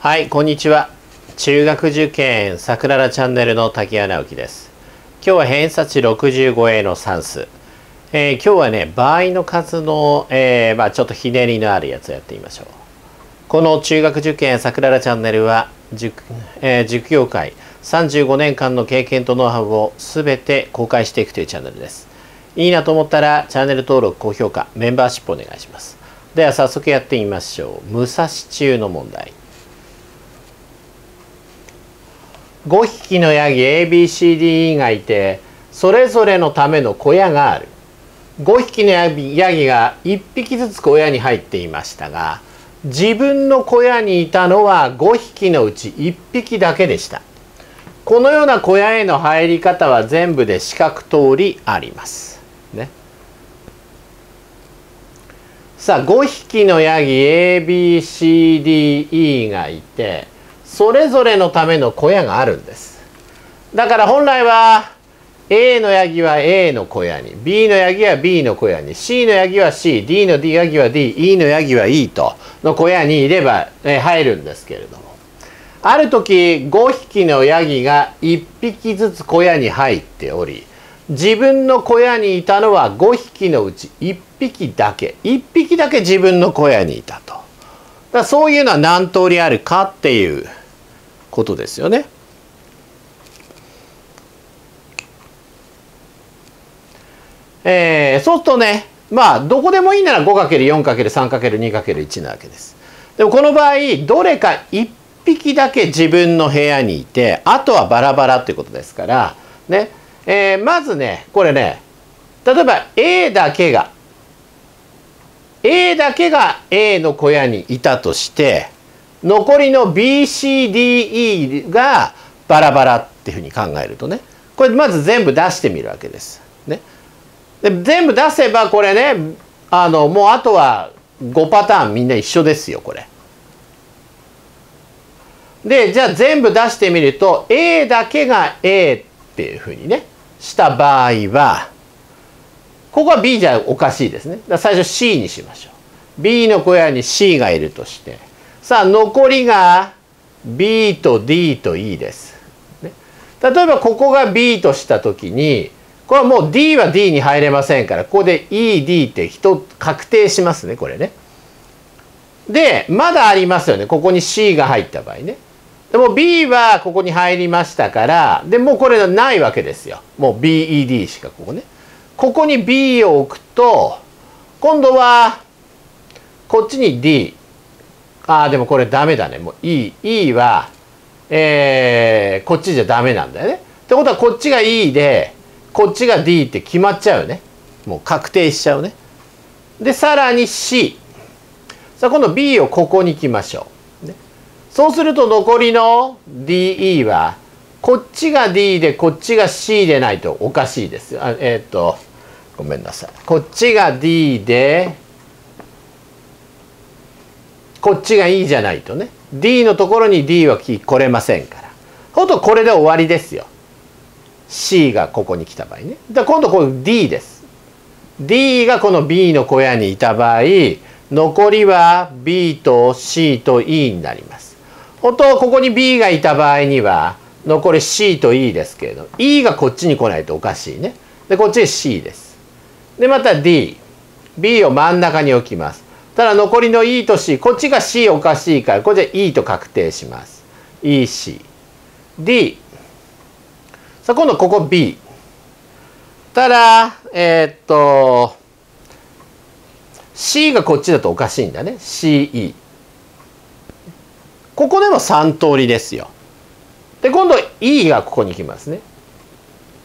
はいこんにちは。中学受験さくららチャンネルの滝谷直樹です。今日は偏差値 65A の算数、えー、今日はね場合の数の、えー、まあ、ちょっとひねりのあるやつをやってみましょう。この中学受験さくららチャンネルは塾,、えー、塾業界35年間の経験とノウハウを全て公開していくというチャンネルです。いいなと思ったらチャンネル登録高評価メンバーシップお願いします。では早速やってみましょう。武蔵中の問題。5匹のヤギ ABCDE がいてそれぞれのための小屋がある。5匹のヤギヤギが1匹ずつ小屋に入っていましたが自分の小屋にいたのは5匹のうち1匹だけでした。このような小屋への入り方は全部で四角通りあります。ね。さあ5匹のヤギ ABCDE がいてそれぞれのための小屋があるんです。だから本来は A のヤギは A の小屋に B のヤギは B の小屋に C のヤギは CD の D ヤギは DE のヤギは E との小屋にいれば、え入るんですけれども。ある時5匹のヤギが1匹ずつ小屋に入っており自分の小屋にいたのは5匹のうち1匹だけ。1匹だけ自分の小屋にいたと。だそういうのは何通りあるかっていうことですよね。えー、そうするとねまあどこでもいいなら 5×4×3×2×1 なわけです。でもこの場合どれか1匹だけ自分の部屋にいてあとはバラバラっていうことですからね、えー、まずねこれね例えば A だけが A だけが A の小屋にいたとして残りの BCDE がバラバラっていうふうに考えるとねこれまず全部出してみるわけです。ね、で全部出せばこれねあのもうあとは5パターンみんな一緒ですよこれ。でじゃあ全部出してみると A だけが A っていうふうにねした場合はここは B じゃおかしいですね。だ最初 C にしましょう。B の小屋に C がいるとしてさあ残りが B と D と E です。ね、例えばここが B とした時にこれはもう D は D に入れませんからここで ED って人確定しますねこれね。でまだありますよねここに C が入った場合ね。でも B はここに入りましたからでもうこれないわけですよ。もう BED しかここね。ここに B を置くと今度はこっちに D ああでもこれダメだねもう E, e は、えー、こっちじゃダメなんだよね。ってことはこっちが E でこっちが D って決まっちゃうよね。もう確定しちゃうね。でさらに C。さあ今度 B をここに行きましょう。ね、そうすると残りの DE はこっちが D でこっちが C でないとおかしいですよ。あえっ、とごめんなさい。こっちが D でこっちが E じゃないとね。D のところに D は来れませんから。ほんとこれで終わりですよ。C がここに来た場合ね。だ今度これ D です。D がこの B の小屋にいた場合残りは B と C と E になります。本当ここに B がいた場合には残り C と E ですけれど E がこっちに来ないとおかしいね。でこっちで C です。でまた D B を真ん中に置きます。ただ残りの E と C こっちが C おかしいからこれで E と確定します。EC D さあ今度ここ B ただえー、っと C がこっちだとおかしいんだね。CE ここでも3通りですよ。で今度 E がここに来ますね。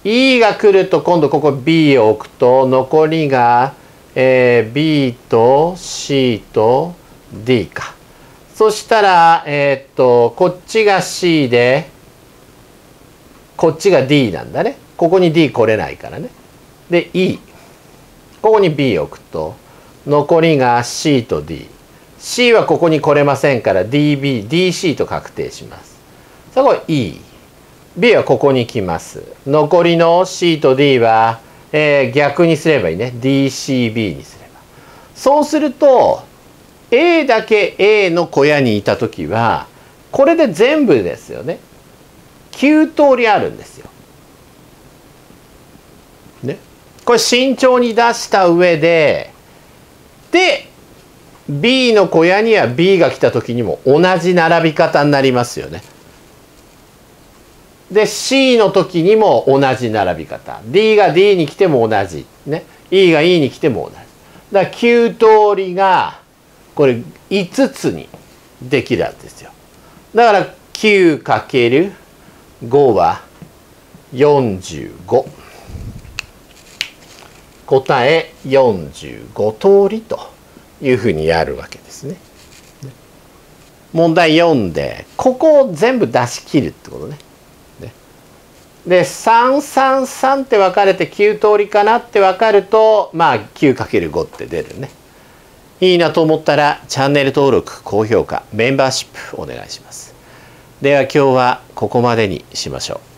E が来ると今度ここ B を置くと残りがえー、B と C と D か。そしたら、えー、っと、こっちが C で、こっちが D なんだね。ここに D 来れないからね。で、E。ここに B 置くと、残りが C と D。C はここに来れませんから DB、DC と確定します。さあ、こ E。B はここに来ます。残りの C と D はえー、逆にすればいいね DCB にすればそうすると A だけ A の小屋にいた時はこれで全部ですよね9通りあるんですよ。ね、これ慎重に出した上でで B の小屋には B が来た時にも同じ並び方になりますよね。で C の時にも同じ並び方。D が D に来ても同じ、ね、E が E に来ても同じ。だから9通りがこれ5つにできるわけですよ。だから 9×5 は45答え45通りというふうにやるわけですね。問題4でここを全部出し切るってことね。で333って分かれて9通りかなって分かるとまあ 9×5 って出るね。いいなと思ったらチャンネル登録高評価メンバーシップお願いします。では今日はここまでにしましょう。